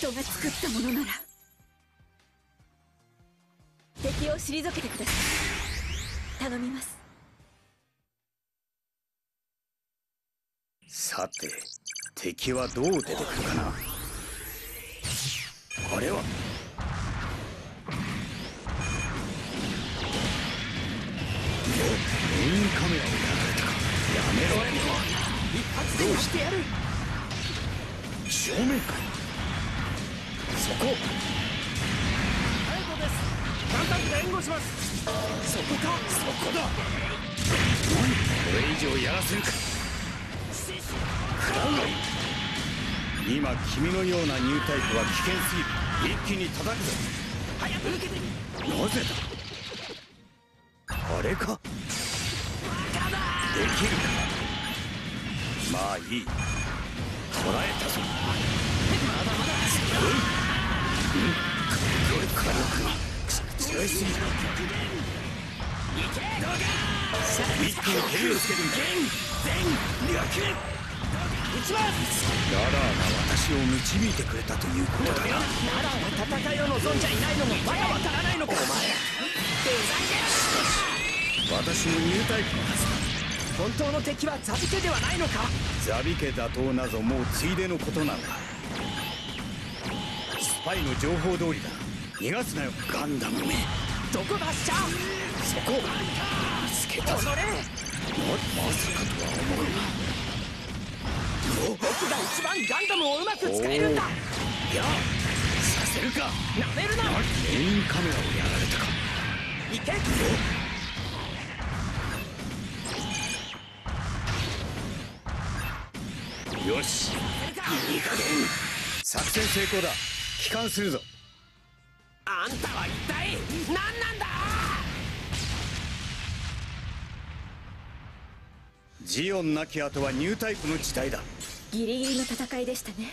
人が作ったものなら敵を退けてください。頼みます。さて敵はどう出てくるかな？あれは？メインカメラをやられたか？やめろ。一発でしてやる。正面かそこ背後です簡単に援護しますそこかそこだ。これ以上やらせるか食らうがいい今君のようなニュータイプは危険すぎる一気に叩くぞ早く受けてなぜだ。あれかできるかまあいい捉えたぞまだ。まだ。強いすぎる一気に蹴りをつけるんだ撃ちますララーが私を導いてくれたということだなナラーが戦いを望んじゃいないのもまだわからないのかお前私もニュータイプのはずだ本当の敵はザビ家ではないのかザビ家打倒なぞもうついでのことなんだ。スパイの情報通りだ。逃がすなよガンダムめ。どこだしちゃそこ。見つけた。ぞま己まさかとは思うが僕が一番ガンダムをうまく使えるんだ。いやさせるか。なめるな。メインカメラをやられたか。行け。よし。いい加減。作戦成功だ。帰還するぞあんたは一体何なんだ？ジオンなき後はニュータイプの時代だ。ギリギリの戦いでしたね。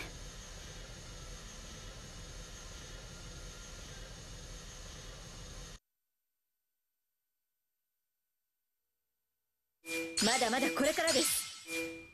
まだまだこれからです。